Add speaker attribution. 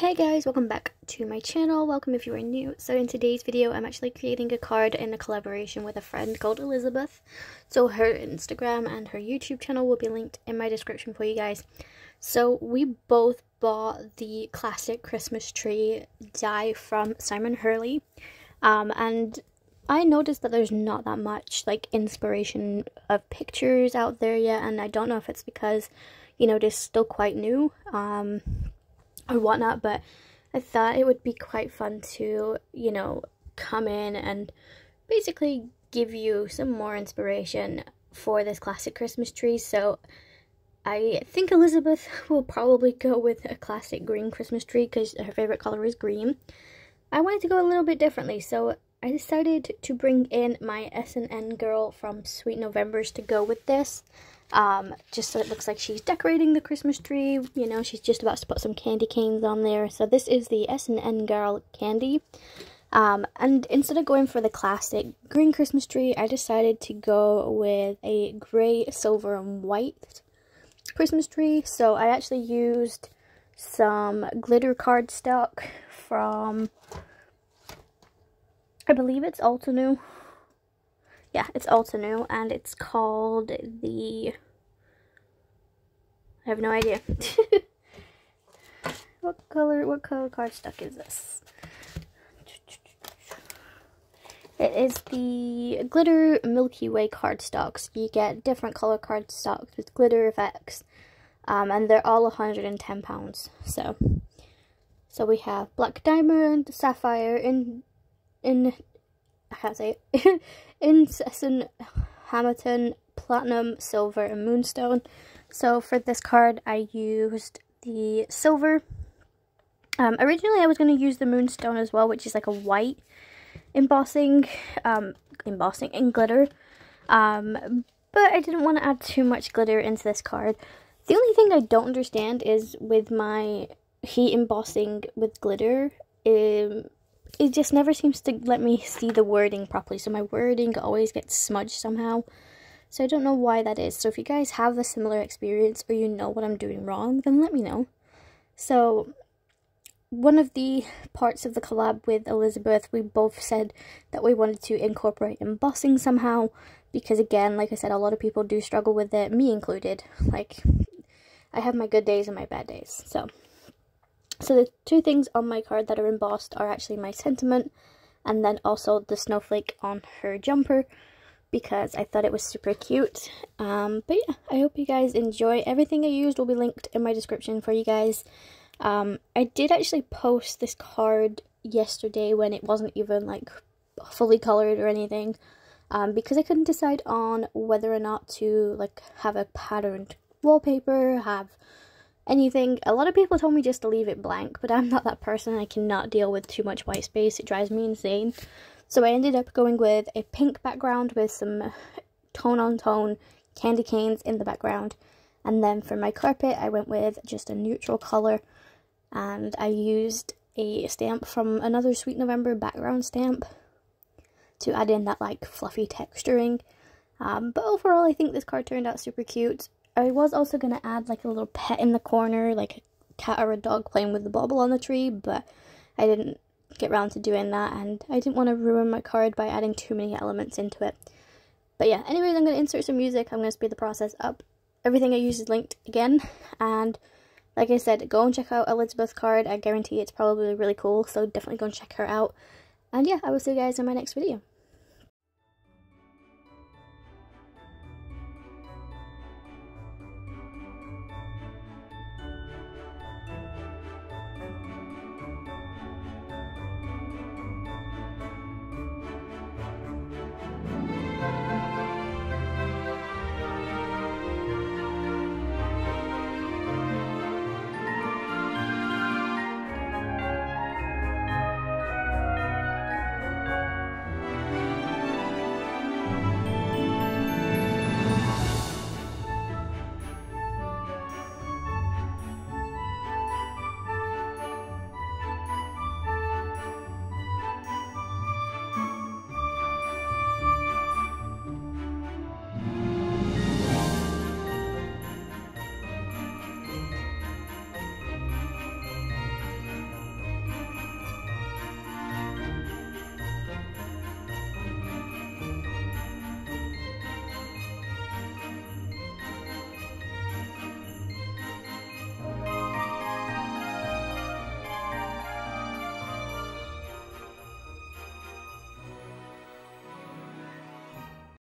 Speaker 1: Hey guys, welcome back to my channel. Welcome if you are new. So in today's video, I'm actually creating a card in a collaboration with a friend called Elizabeth. So her Instagram and her YouTube channel will be linked in my description for you guys. So we both bought the classic Christmas tree die from Simon Hurley. Um, and I noticed that there's not that much like inspiration of pictures out there yet. And I don't know if it's because, you know, it is still quite new. Um, or whatnot, but I thought it would be quite fun to, you know, come in and basically give you some more inspiration for this classic Christmas tree. So I think Elizabeth will probably go with a classic green Christmas tree because her favorite color is green. I wanted to go a little bit differently, so I decided to bring in my S&N girl from Sweet Novembers to go with this. Um, just so it looks like she's decorating the Christmas tree. You know, she's just about to put some Candie canes on there. So this is the S&N Girl candy. Um, and instead of going for the classic green Christmas tree, I decided to go with a gray, silver, and white Christmas tree. So I actually used some glitter cardstock from, I believe it's Altenew yeah, it's Altenew and it's called the... I have no idea. what color, what color cardstock is this? It is the Glitter Milky Way cardstocks. You get different color cardstocks with glitter effects, um, and they're all 110 pounds. So, so we have Black Diamond, Sapphire, in in I can't say. Incessant Hamilton, Platinum, Silver, and Moonstone. So for this card, I used the silver. Um, originally, I was going to use the Moonstone as well, which is like a white embossing, um, embossing in glitter. Um, but I didn't want to add too much glitter into this card. The only thing I don't understand is with my heat embossing with glitter, um, it just never seems to let me see the wording properly. So my wording always gets smudged somehow. So I don't know why that is. So if you guys have a similar experience or you know what I'm doing wrong, then let me know. So one of the parts of the collab with Elizabeth, we both said that we wanted to incorporate embossing somehow. Because again, like I said, a lot of people do struggle with it, me included. Like, I have my good days and my bad days. So so the two things on my card that are embossed are actually my sentiment and then also the snowflake on her jumper because I thought it was super cute. Um, but yeah, I hope you guys enjoy. Everything I used will be linked in my description for you guys. Um, I did actually post this card yesterday when it wasn't even like fully colored or anything um, because I couldn't decide on whether or not to like have a patterned wallpaper, have anything. A lot of people told me just to leave it blank, but I'm not that person. I cannot deal with too much white space. It drives me insane. So I ended up going with a pink background with some tone-on-tone -tone candy canes in the background. And then for my carpet, I went with just a neutral colour. And I used a stamp from another Sweet November background stamp to add in that like fluffy texturing. Um, but overall, I think this card turned out super cute. I was also going to add like a little pet in the corner, like a cat or a dog playing with the bauble on the tree, but I didn't get around to doing that, and I didn't want to ruin my card by adding too many elements into it. But yeah, anyways, I'm going to insert some music, I'm going to speed the process up. Everything I use is linked again, and like I said, go and check out Elizabeth's card, I guarantee it's probably really cool, so definitely go and check her out. And yeah, I will see you guys in my next video.